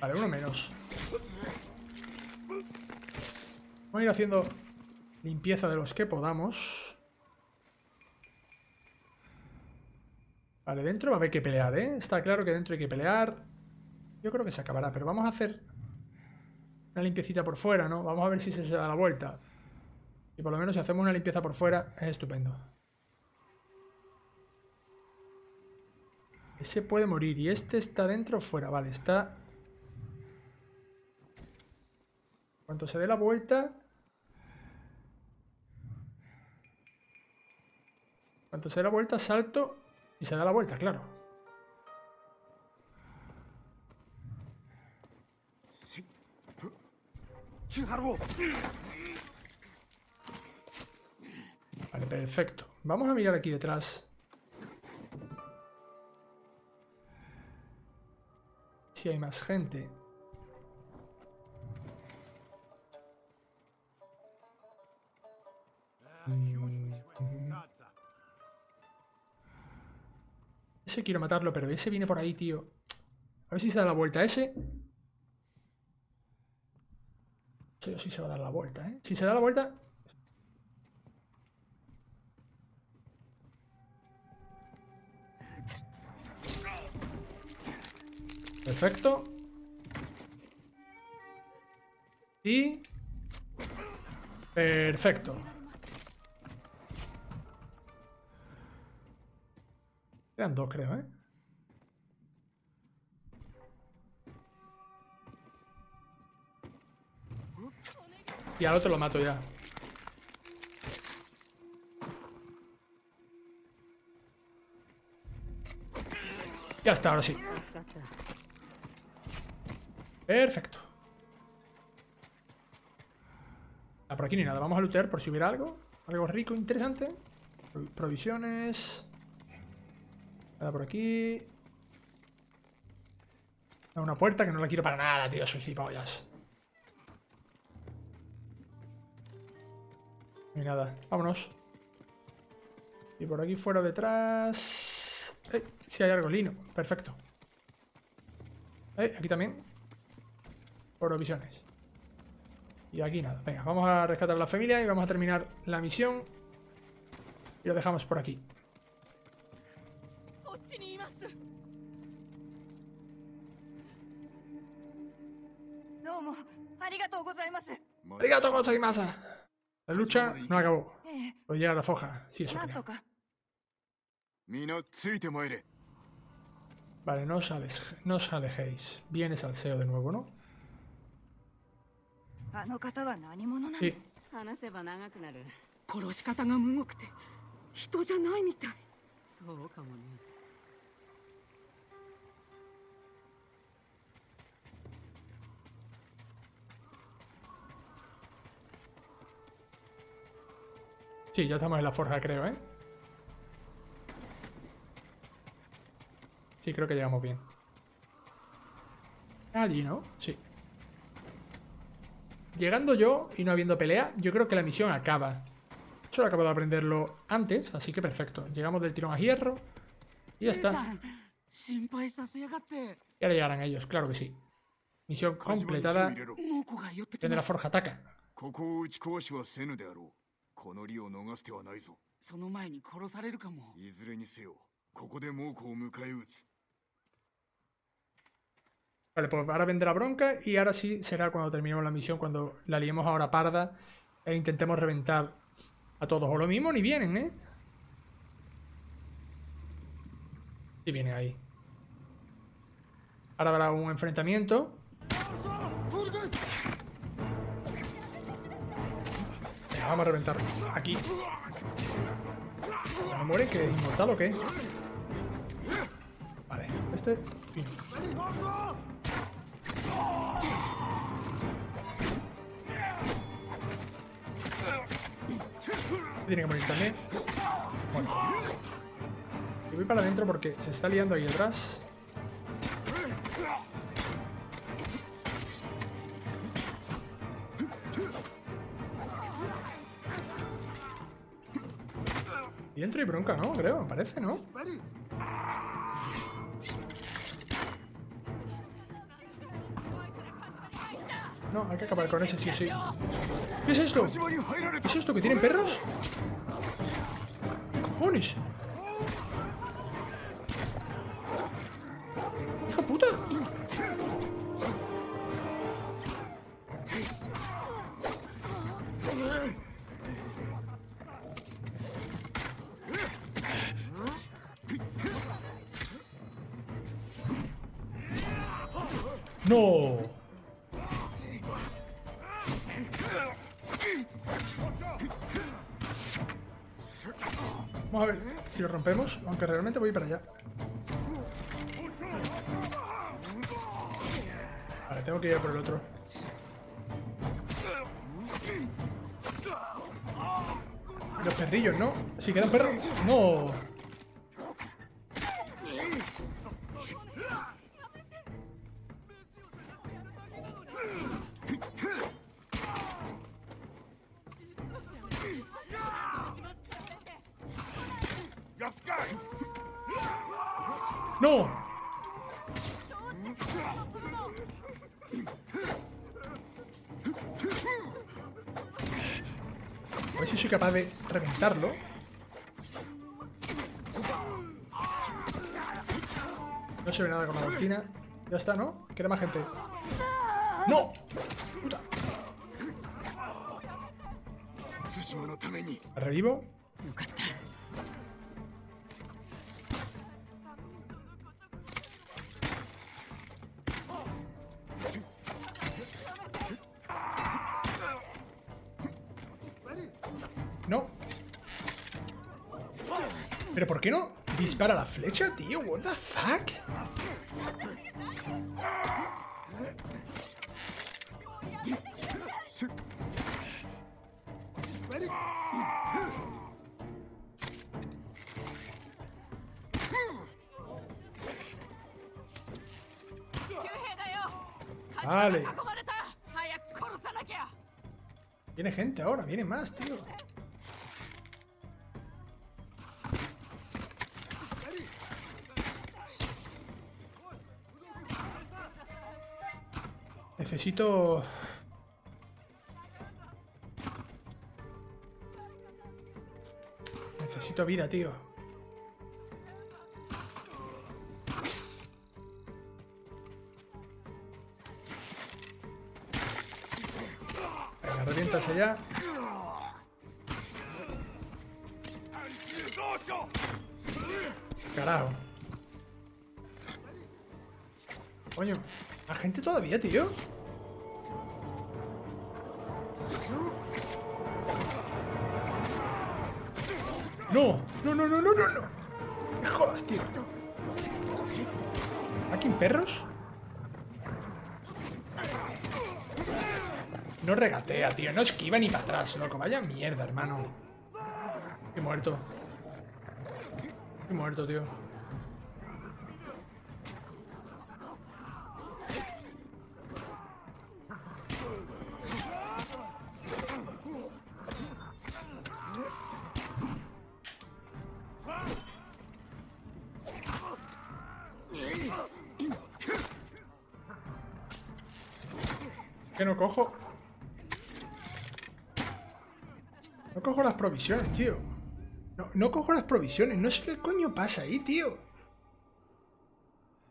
Vale, uno menos. Vamos a ir haciendo limpieza de los que podamos. Vale, dentro va a haber que pelear, ¿eh? Está claro que dentro hay que pelear. Yo creo que se acabará, pero vamos a hacer una limpiecita por fuera, ¿no? Vamos a ver si se da la vuelta. Y por lo menos si hacemos una limpieza por fuera, es estupendo. Ese puede morir. Y este está dentro o fuera. Vale, está... Cuando se dé la vuelta... Cuando se dé la vuelta, salto y se da la vuelta, claro. Vale, perfecto. Vamos a mirar aquí detrás. Si hay más gente. Ese quiero matarlo, pero ese viene por ahí, tío. A ver si se da la vuelta. Ese... No yo si se va a dar la vuelta, ¿eh? Si se da la vuelta... Perfecto. Y... Perfecto. Eran dos, creo, ¿eh? Y al otro lo mato ya. Ya está, ahora sí. Perfecto. Ah, por aquí ni nada. Vamos a lootear por si hubiera algo. Algo rico, interesante. Provisiones. Nada por aquí. Una puerta que no la quiero para nada, tío. Soy gilipollas. Y nada, vámonos. Y por aquí fuera detrás... ¡Eh! Si hay algo, lino. Perfecto. ¡Eh! Aquí también. Provisiones. Y aquí nada. Venga, vamos a rescatar a la familia y vamos a terminar la misión. Y lo dejamos por aquí. ますどうもありがとうございますありがとうございます La lucha no acabó. Voy a llegar a la foja. Sí, eso creo. Vale, no os, aleje, no os alejéis. Vienes al SEO de nuevo, ¿no? Sí. 話せば長くなる殺し方が無目的人じゃないみたいそうかもね Sí, ya estamos en la forja, creo, ¿eh? Sí, creo que llegamos bien. Allí, ¿no? Sí. Llegando yo y no habiendo pelea, yo creo que la misión acaba. Solo acabo de aprenderlo antes, así que perfecto. Llegamos del tirón a hierro y ya está. Y ahora llegarán ellos, claro que sí. Misión completada. Tiene la forja ataca. ここを打ち壊しはせぬであろうこの利を逃す手はないぞその前に殺されるかもいずれにせよここで猛虎を迎え撃つ Vale, pues ahora vendrá bronca y ahora sí será cuando terminemos la misión, cuando la liemos ahora parda e intentemos reventar a todos. O lo mismo ni vienen, ¿eh? Sí vienen ahí. Ahora habrá un enfrentamiento. Vamos a reventar aquí. ¿No muere? ¿Que inmortal o qué? Vale, este... fino. Tiene que morir también. Muerto. Y voy para adentro porque se está liando ahí atrás. dentro hay bronca, ¿no? Creo, parece, ¿no? No, hay que acabar con ese, sí, sí. ¿Qué es esto? ¿Qué es esto? ¿Que tienen perros? ¿Qué cojones? Rompemos, aunque realmente voy para allá. Vale, tengo que ir por el otro. Los perrillos, ¿no? Si quedan perros. ¡No! ¡No! A ver si soy capaz de reventarlo. No se ve nada con la cortina. Ya está, ¿no? Queda más gente. ¡No! ¡Puta! ¿Revivo? ¿Pero por qué no dispara la flecha, tío? What the fuck? Vale. Viene gente ahora, viene más, tío. Necesito... Necesito vida, tío. Venga, revientas allá. Carajo. Coño, la gente todavía, tío. No esquiva ni para atrás, loco. Vaya mierda, hermano. He muerto. He muerto, tío. Que no cojo. Cojo las provisiones, tío. No, no cojo las provisiones. No sé qué coño pasa ahí, tío.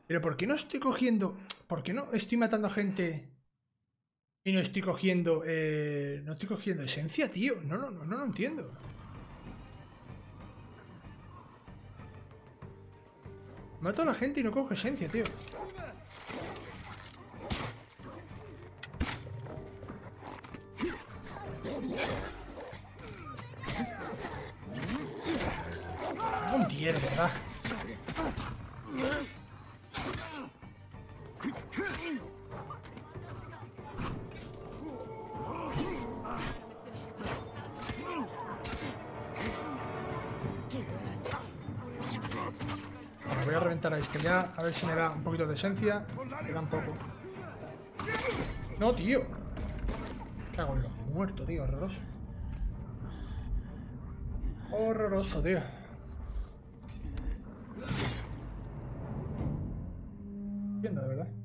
Pero ¿por qué no estoy cogiendo... ¿Por qué no estoy matando a gente y no estoy cogiendo... eh, no estoy cogiendo esencia, tío? No, no, no, no lo entiendo. Mato a la gente y no cojo esencia, tío. Un 10, ¿verdad? Bueno, voy a reventar a este ya, a ver si me da un poquito de esencia. Me da un poco. No, tío. ¿Qué hago yo? Muerto, tío, horroroso. Horroroso, tío. Entiendo, de verdad.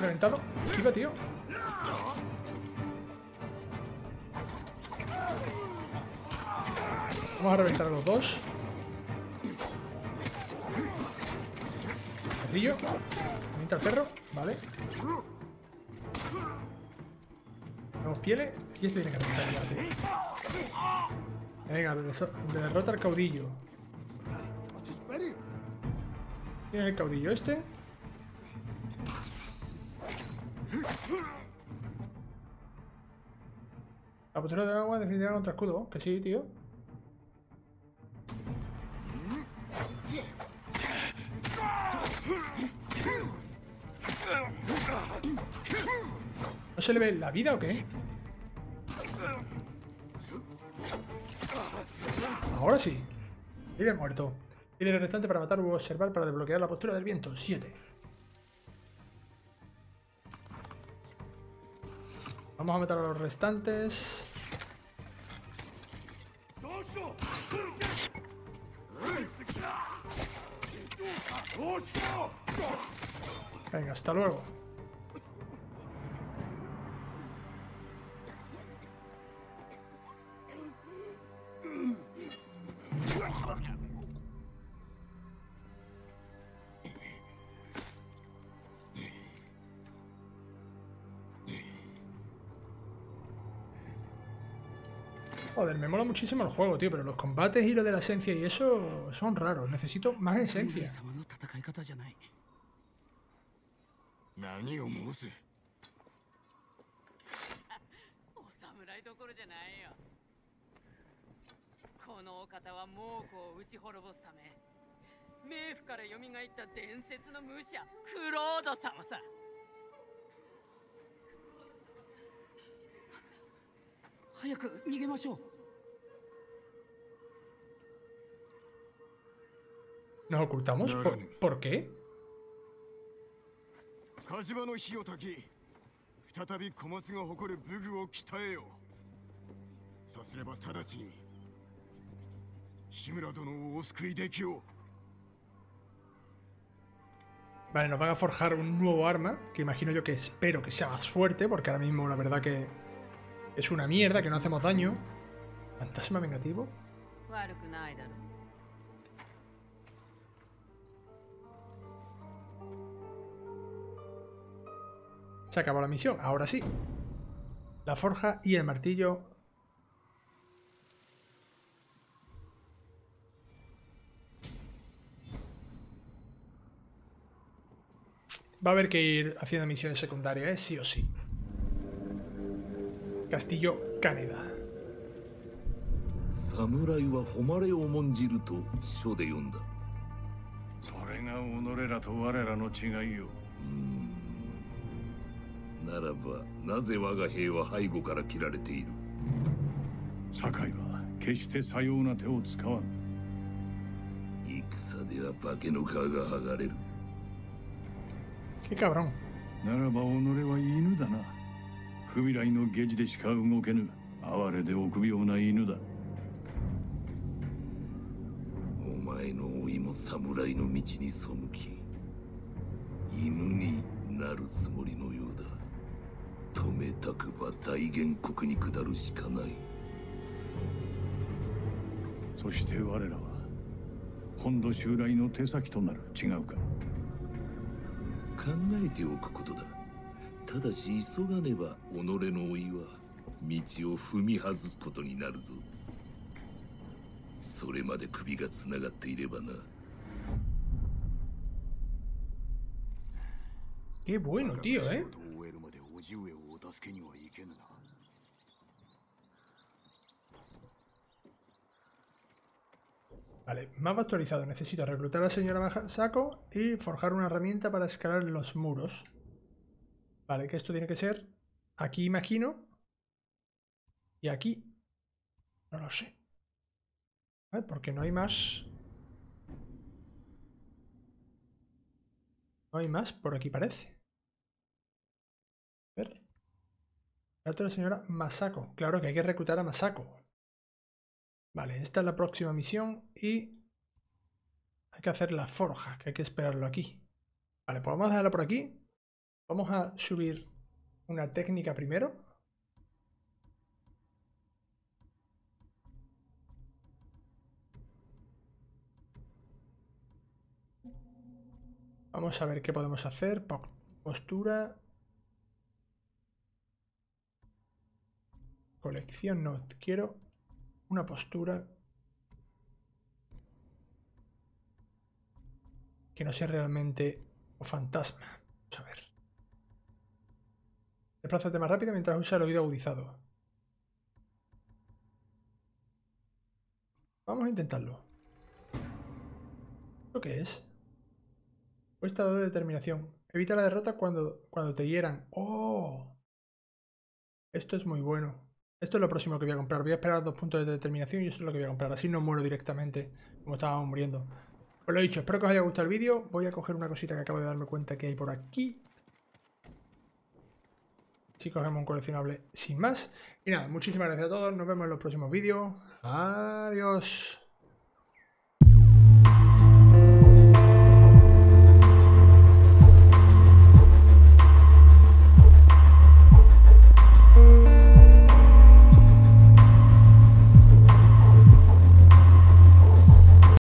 Reventado. Esquiva, tío. Vamos a reventar a los dos. Perrillo. Revienta el perro. Vale. Tenemos pieles. Y este tiene que reventar ya. Venga, derrota al caudillo. Tiene el caudillo este. La postura de agua defenderá contra escudo. Que sí, tío. ¿No se le ve la vida o qué? Ahora sí. Vive muerto. Pide el restante para matar u observar para desbloquear la postura del viento. 7. Vamos a matar a los restantes. Venga, hasta luego. Me mola muchísimo el juego, tío, pero los combates y lo de la esencia y eso son raros. Necesito más esencia. ¿Nos ocultamos? ¿Por, ¿por qué? Vale, nos van a forjar un nuevo arma, que imagino yo que espero que sea más fuerte, porque ahora mismo la verdad que es una mierda, que no hacemos daño. ¿Fantasma vengativo? Se acabó la misión, ahora sí. La forja y el martillo. Va a haber que ir haciendo misiones secundarias, ¿eh? sí o sí. Castillo Caneda. 侍は誉れを重んじると書で読んだそれが己らと我らの違いよ ならばなぜ我が兵は背後から切られている？堺は決してさような手を使わん。戦では化けの皮が剥がれる。Qué cabrón. ならば己は犬だな。不未来の下地でしか動けぬ。哀れで臆病な犬だ。お前の老いも侍の道に背き犬になるつもりの止めたくば大元国に下るしかない。そして我らは本土襲来の手先となる。違うか。考えておくことだ。ただし急がねば己の老いは道を踏み外すことになるぞ。それまで首がつながっていればな。Qué bueno, tío, ¿eh? 仕事を終えるまで叔父上をお助けにはいけぬな Vale, mapa actualizado. Necesito reclutar a la señora Masako y forjar una herramienta para escalar los muros. Vale, que esto tiene que ser aquí, imagino. Y aquí. No lo sé. Vale, porque no hay más. No hay más, por aquí parece. La otra señora Masako. Claro que hay que reclutar a Masako. Vale, esta es la próxima misión y hay que hacer la forja, que hay que esperarlo aquí. Vale, pues vamos a dejarla por aquí. Vamos a subir una técnica primero. Vamos a ver qué podemos hacer. Po- Postura. Colección, no. Quiero una postura que no sea realmente un fantasma. Vamos a ver. Desplázate más rápido mientras usa el oído agudizado. Vamos a intentarlo. ¿Lo que es? Cuesta 2 de determinación. Evita la derrota cuando, cuando te hieran. ¡Oh! Esto es muy bueno. Esto es lo próximo que voy a comprar. Voy a esperar dos puntos de determinación y eso es lo que voy a comprar. Así no muero directamente, como estábamos muriendo. Os lo he dicho, espero que os haya gustado el vídeo. Voy a coger una cosita que acabo de darme cuenta que hay por aquí. Si cogemos un coleccionable sin más. Y nada, muchísimas gracias a todos. Nos vemos en los próximos vídeos. Adiós.